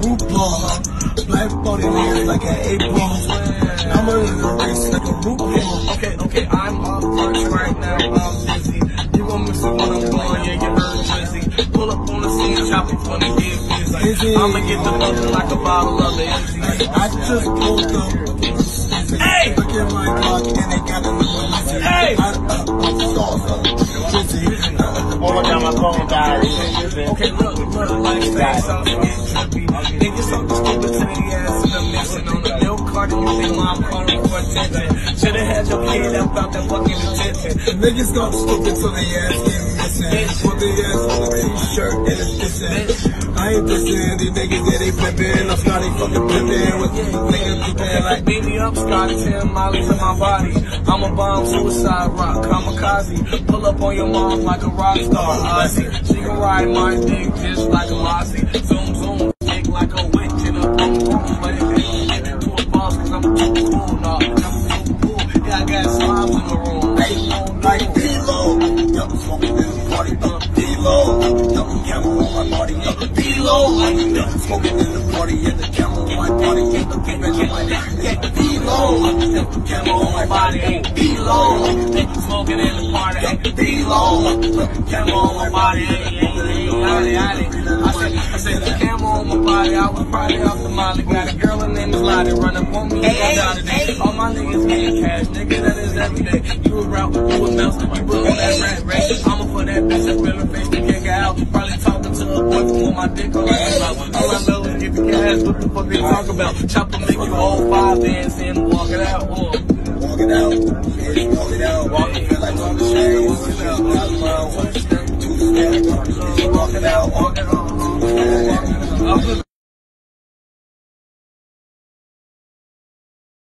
RuPaul. Black body niggas like an April. I'm a race like a RuPaul. Okay, okay, I'm off lunch right now. I'm busy. You gon' miss it when I'm gone. Yeah, you heard Drizzy. Pull up on the scene, chop it it get busy. I'ma get the bubble like a bottle of Izzy. I just pulled up. Hey! Look at my clock and they got a little. Hey! I uh, Okay, look, look, like so trippy. Niggas so stupid to the ass and I'm missing on the milk cart and you think mom calling for. Should've had your kid up that fucking detention. Niggas got stupid so they ass get missing. Put the ass on a t-shirt and it's dissing. I ain't dissing these niggas, yeah, they flipping. I'm Scotty fucking flipping with niggas flipping Like beat me up, Scotty, 10 miles in my body. I'm a bomb, suicide rock, kamikaze. Pull up on your mom like a rock star, Ozzy. She can ride my dick just like a Lassie. Zoom, zoom, dick like a witch in a boom, boom. But it ain't get into a boss cause I'm too cool, nah. I'm too cool. Yeah, I got slimes in the room. Smoking in the. D-Lo. Yup, camera on my body. Yup, D-Lo. Yup, smoking in the party. And the camera on my body. Yup, the bitch on my neck. Yeah, D-Lo. Yup, camera on my body. Ain't D-Lo. Smoking in the party, Yup, D-Lo. camera on my body, ain't. I said, I said, the camera on my body, I was probably off the molly. Got a girl in the lobby, run up on me, hey, down today. All my niggas getting cash, nigga, that is every day. You a route, you a mouse, you on that rat race. Put that bitch in her face to kick out. Probably talking to a boy from my dick on like about. All I know is get the cash, what the fuck they talk about? Chopper make you all five and walk it out. Oh.